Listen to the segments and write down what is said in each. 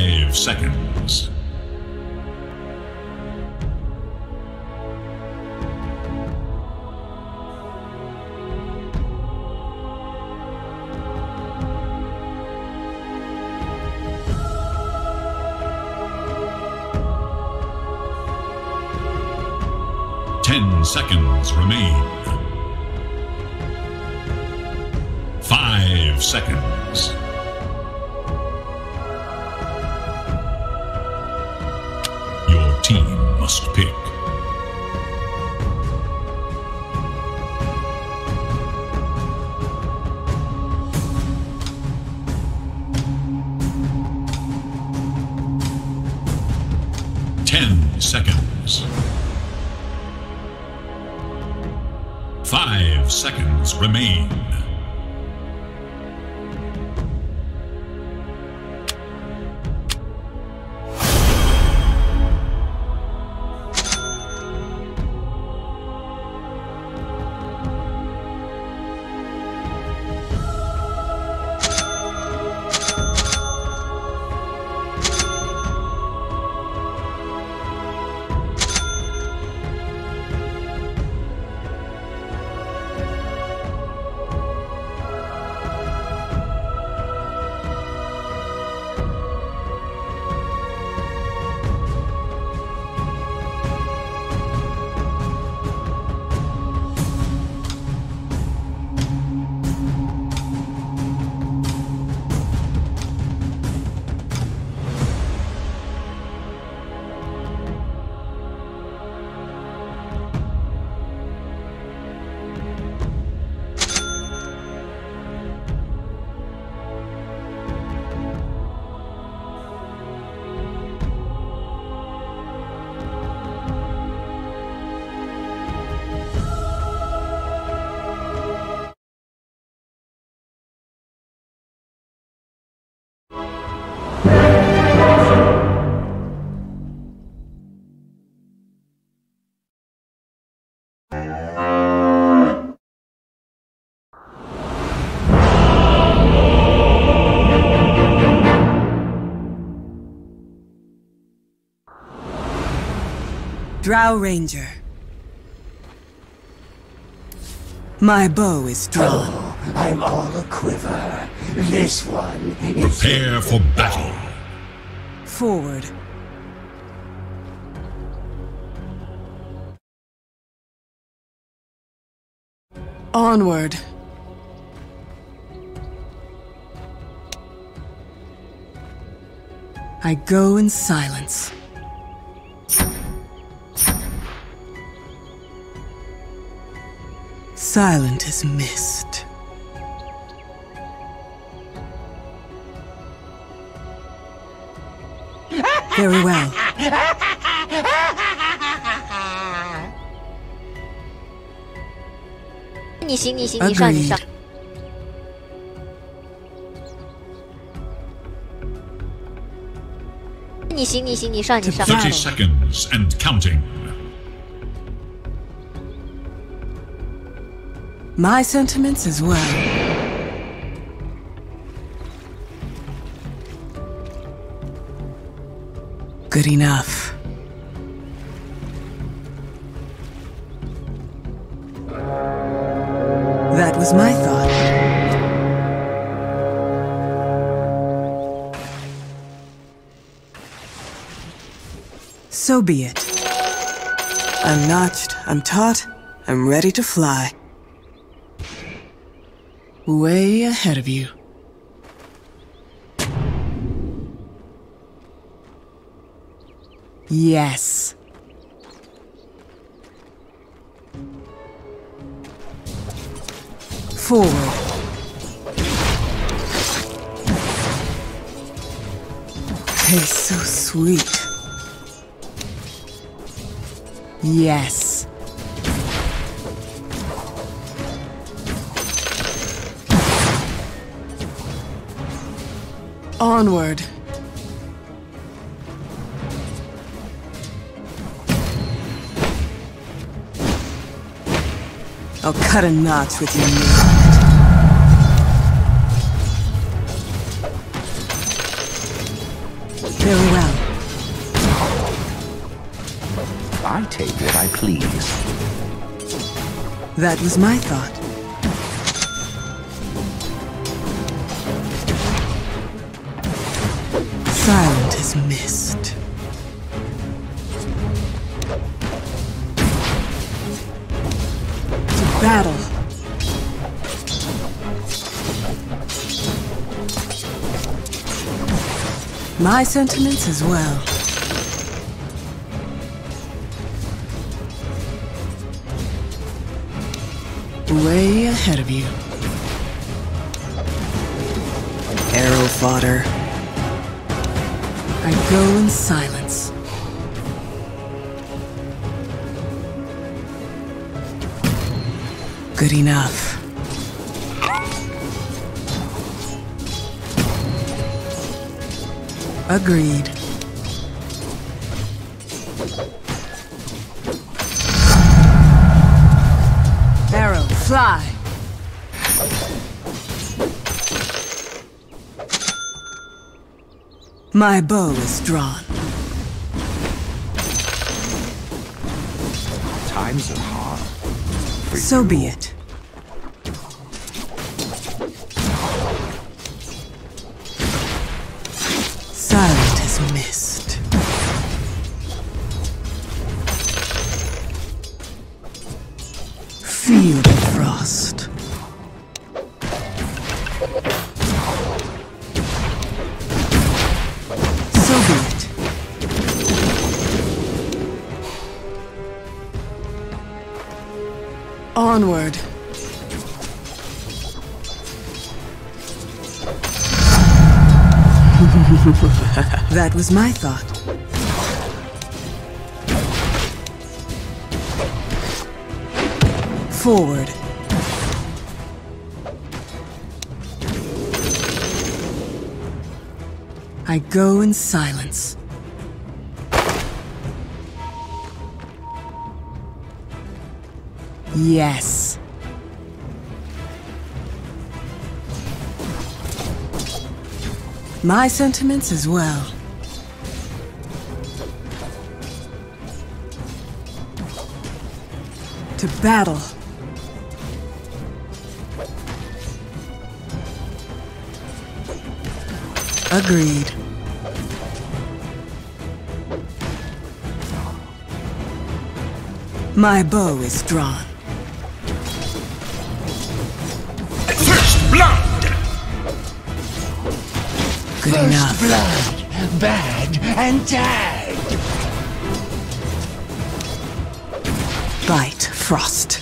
Five seconds. Ten seconds remain. Five seconds. Remain. Drow Ranger. My bow is drawn. Oh, I'm all a quiver. This one is Prepare for battle. Forward. Onward. I go in silence. silent as mist. Very well. Agreed. Thirty seconds and counting. My sentiments as well. Good enough. That was my thought. So be it. I'm notched, I'm taut, I'm ready to fly. Way ahead of you. Yes. Forward. Tastes so sweet. Yes. Onward. I'll cut a notch with your nail. Very well. I take what I please. That was my thought. Mist. To battle. My sentiments as well. Way ahead of you. Good enough. Agreed. Arrow, fly! My bow is drawn. Times are hard. For So you. be it. Onward. that was my thought. Forward. I go in silence. Yes. My sentiments as well. To battle. Agreed. My bow is drawn. Blood! Good First enough. blood, bad and tagged. Bite, Frost.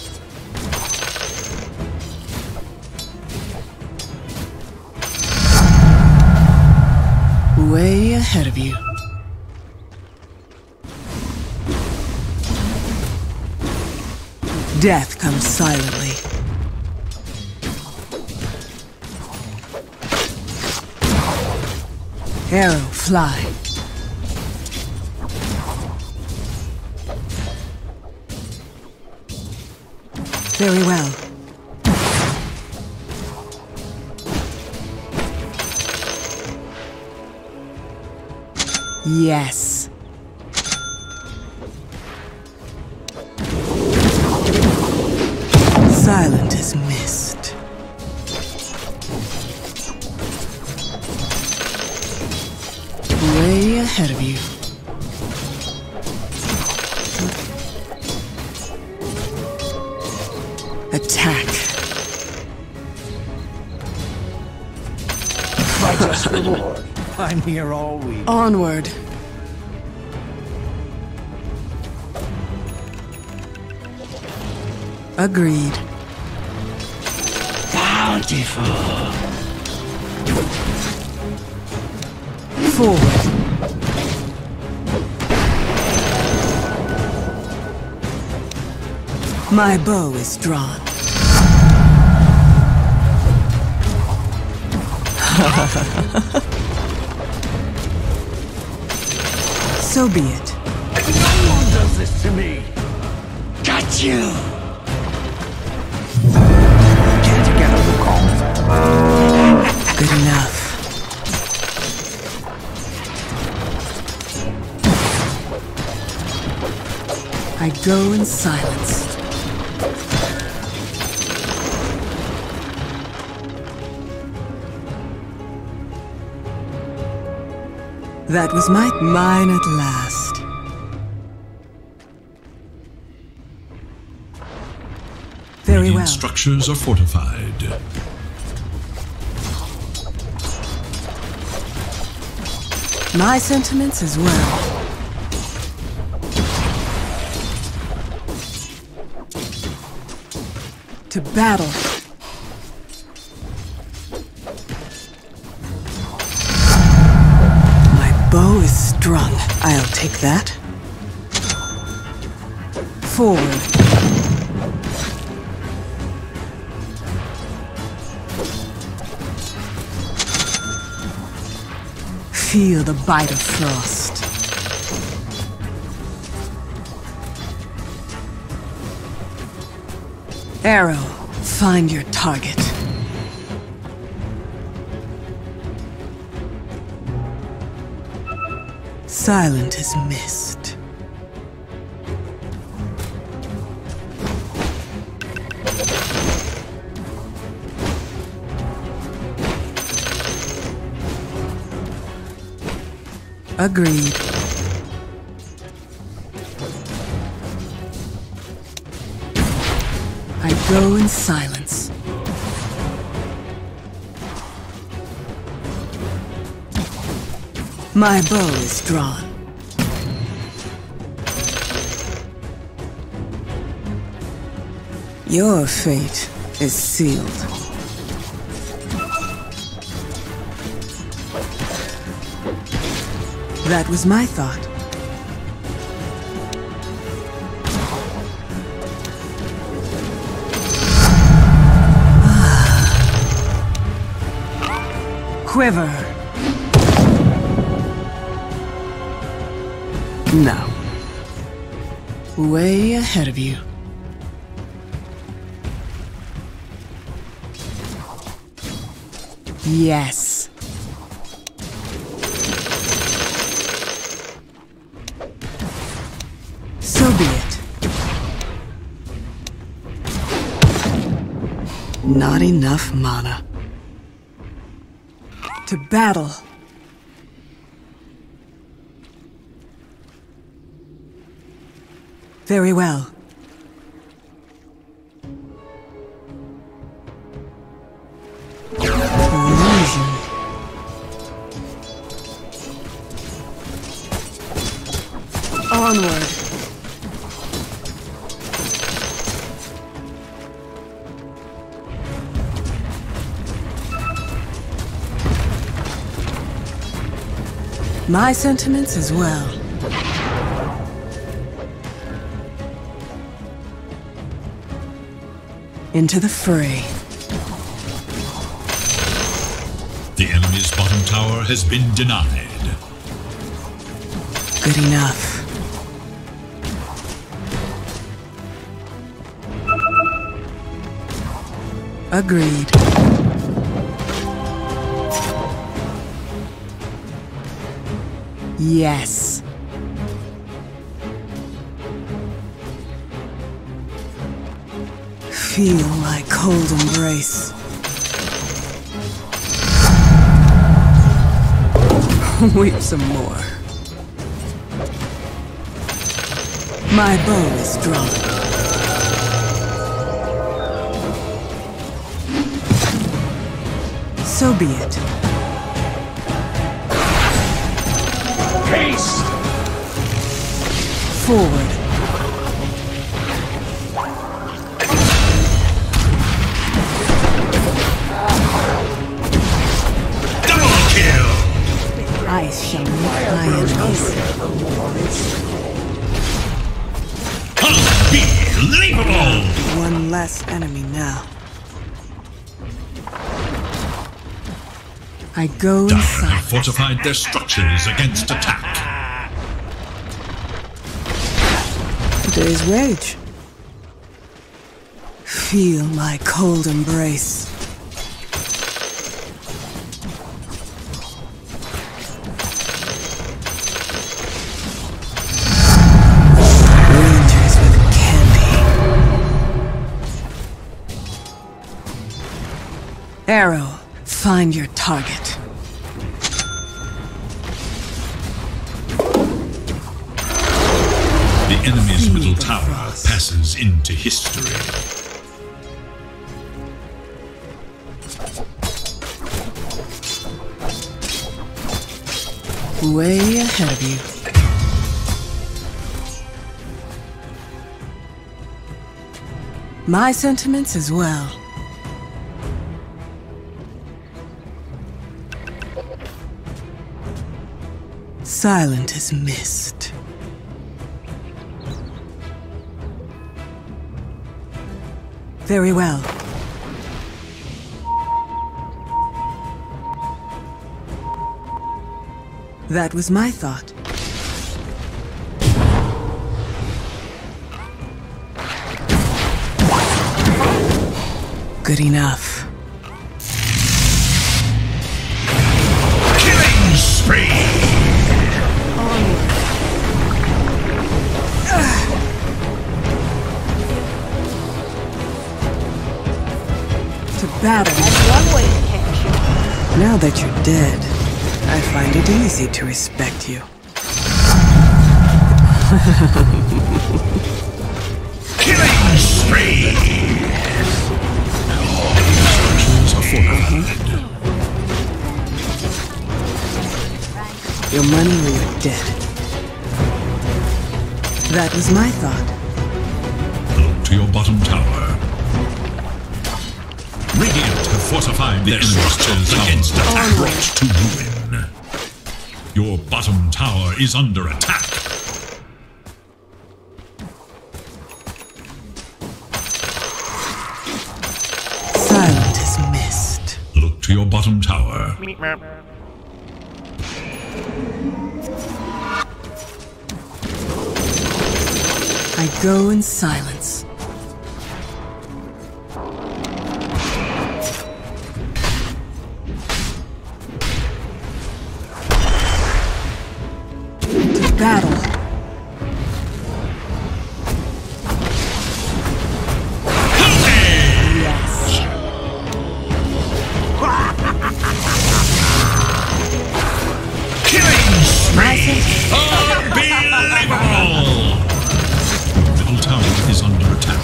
Way ahead of you. Death comes silently. Arrow, fly. Very well. Yes. Silent as mist. Ahead of you. Attack. My just reward. I'm here all week. Onward. Agreed. Bountiful. Forward. My bow is drawn. so be it. No one does this to me. Got you. Get together, Wukong. Good enough. I go in silence. That was my mine at last. Very Radiant well. structures are fortified. My sentiments as well. To battle. I'll take that. Forward. Feel the bite of frost. Arrow, find your target. Silent as mist. Agreed. I go in silence. My bow is drawn. Your fate is sealed. That was my thought. Ah. Quiver. No. Way ahead of you. Yes. So be it. Not enough mana. To battle. Very well. Onward. My sentiments as well. Into the fray. The enemy's bottom tower has been denied. Good enough. Agreed. Yes. Feel my cold embrace. Weep some more. My bow is drawn. So be it. Haste! Forward. I go Dire inside. have fortified their structures against attack. There is rage. Feel my cold embrace. Arrow, find your target. Passes into history. Way ahead of you. My sentiments as well. Silent as mist. Very well. That was my thought. Good enough. That you're dead, I find it easy to respect you. Killing spree! Structures are fortified. Your money or you're dead. That was my thought. Look to your bottom tower. Fortified their structures against attack brought to ruin. Your bottom tower is under attack. Silent as mist. Look to your bottom tower. I go in silence. Unbelievable! Middle Tower is under attack.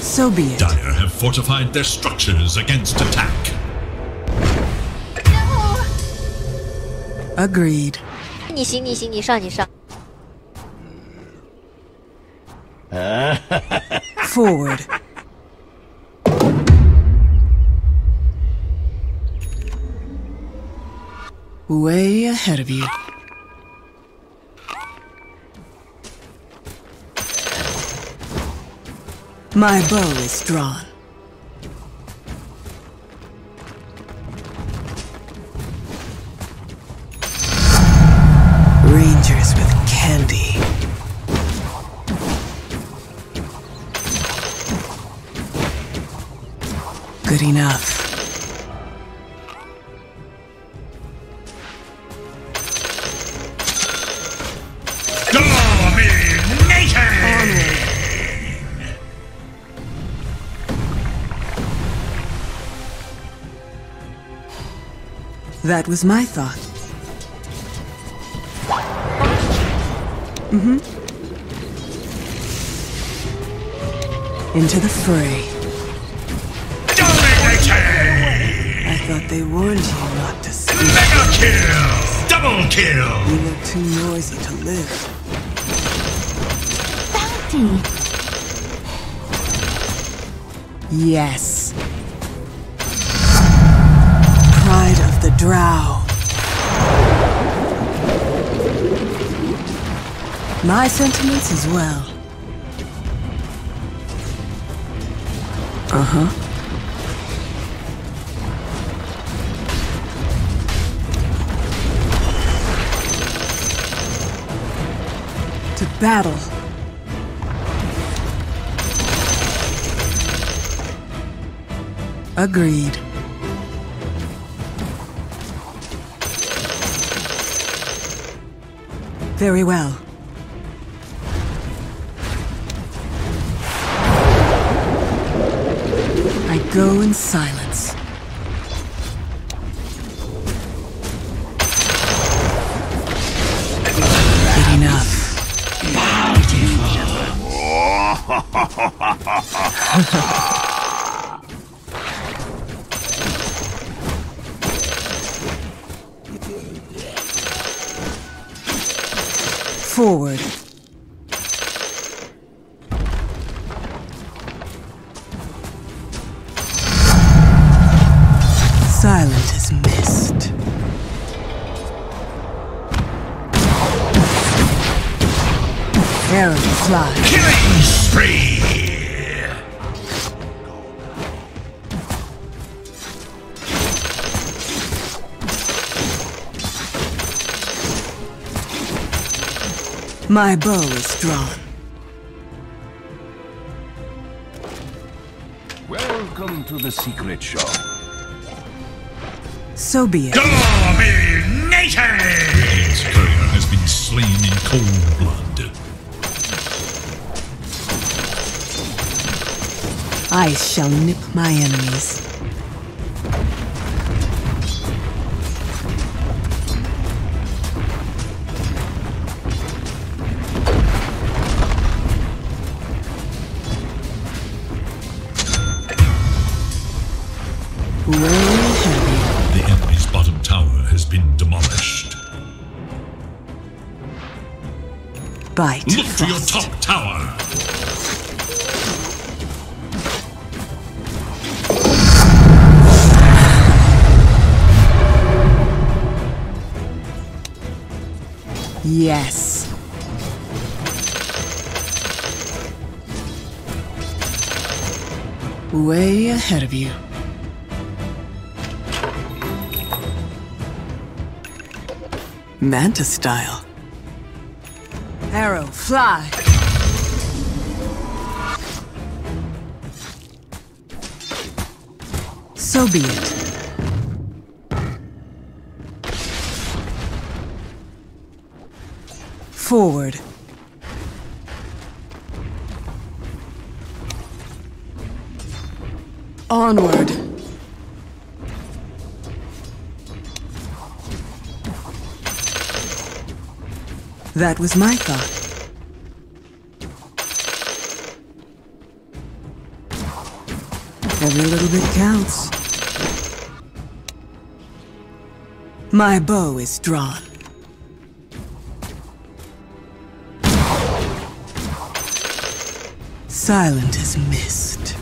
So be it. Dire have fortified their structures against attack. No! Agreed. 你行，你行，你上，你上。Forward. Way ahead of you. My bow is drawn. Rangers with candy. Good enough. That was my thought. Mm-hmm. Into the fray. Dominating! I thought they warned you not to speak. Mega kill! Double kill! You look too noisy to live. Bounty! Yes. Drow. My sentiments as well. Uh huh. To battle. Agreed. Very well. I go in silence. Good enough. Forward. Silent as mist. Arrow fly. Killing spree! My bow is drawn. Welcome to the secret show. So be it. Domination! His courier has been slain in cold blood. I shall nip my enemies. Way Bite. Look to your top tower! Yes. Way ahead of you. Manta style. Fly. So be it. Forward. Onward. That was my thought. Every little bit counts. My bow is drawn. Silent as mist.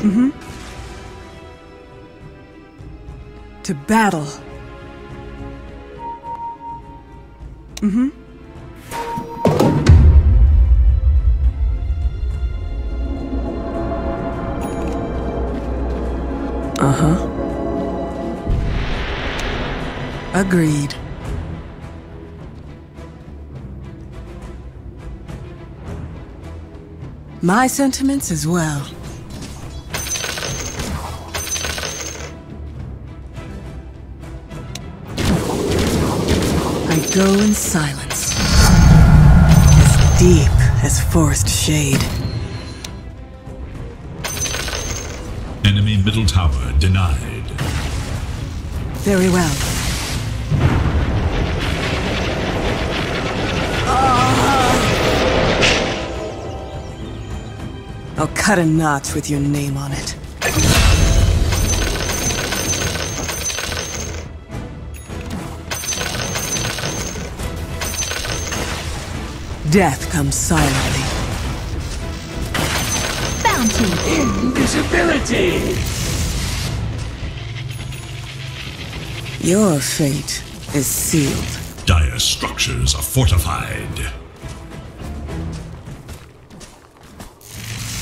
Mm-hmm. To battle. Mm-hmm. Agreed. My sentiments as well. I go in silence. As deep as forest shade. Enemy middle tower denied. Very well. Cut a notch with your name on it. Death comes silently. Bounty. Invisibility! Your fate is sealed. Dire structures are fortified.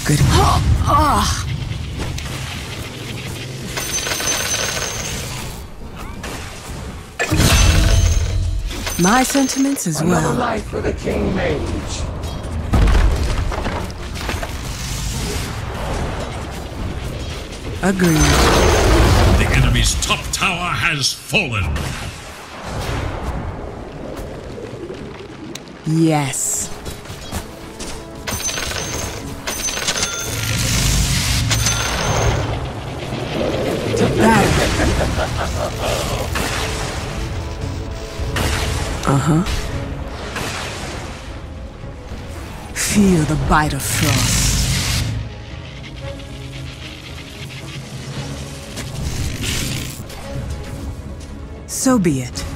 Good. My sentiments as Another well. life for the King Mage. Agreed. The enemy's top tower has fallen. Yes. Uh-huh. Feel the bite of frost. So be it.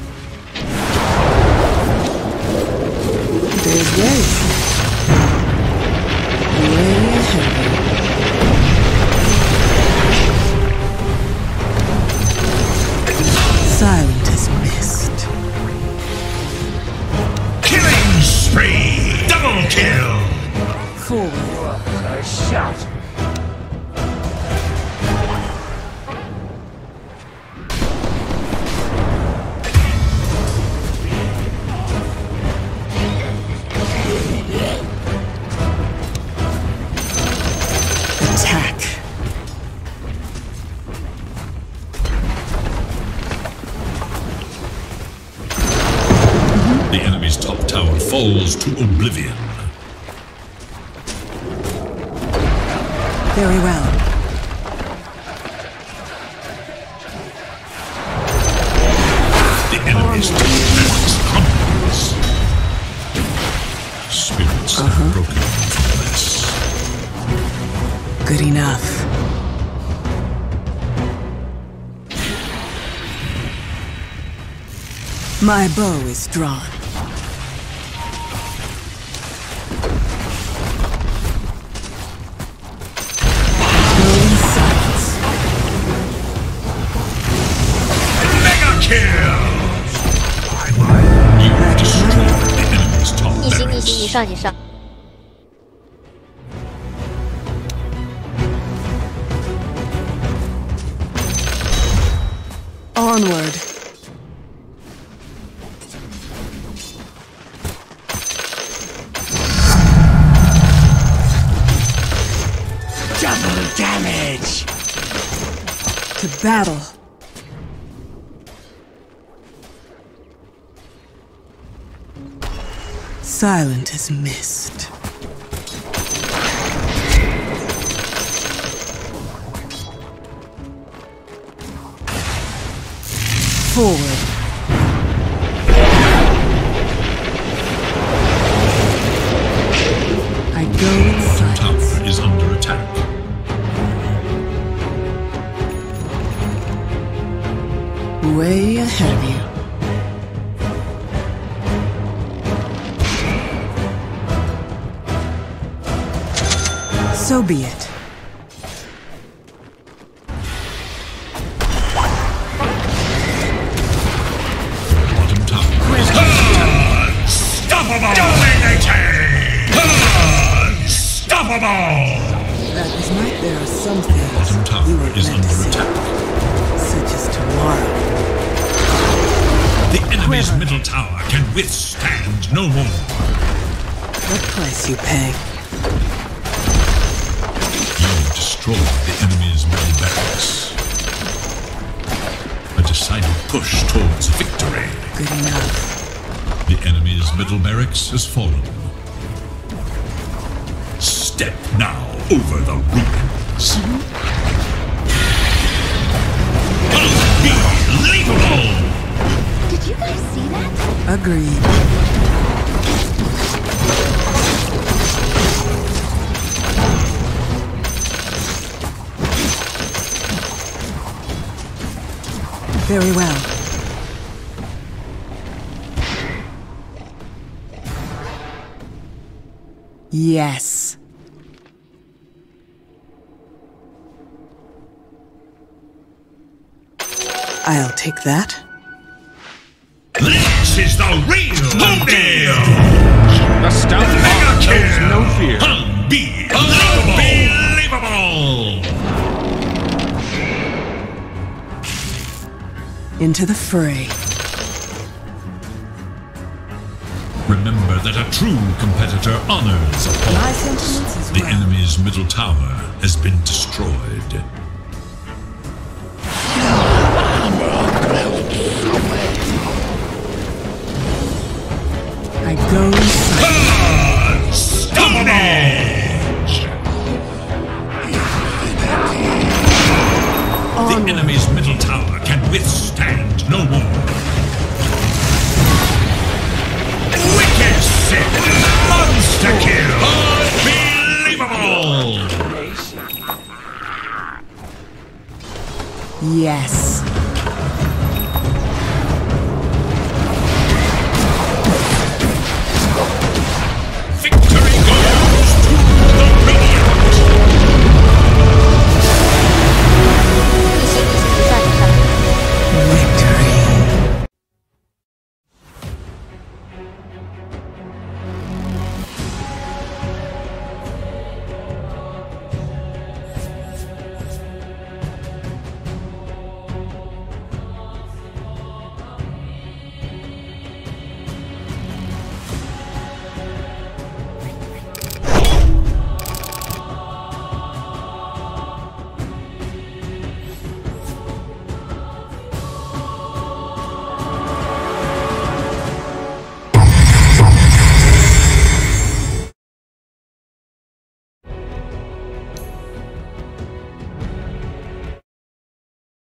To oblivion. Very well. The enemy's barracks crumbles. Spirits have uh-huh. broken for less. Good enough. My bow is drawn. 上你上。Silent as mist. Forward. The enemy's middle tower can withstand no more. What price you pay? You've destroyed the enemy's middle barracks. A decided push towards victory. Good enough. The enemy's middle barracks has fallen. Step now over the ruins. Unbelievable! Did you guys see that? Agreed. Very well. Yes. I'll take that. This is the real deal! The stout Mega fox knows kill! no fear. Unbelievable! Into the fray. Remember that a true competitor honors a pause. The enemy's middle tower has been destroyed.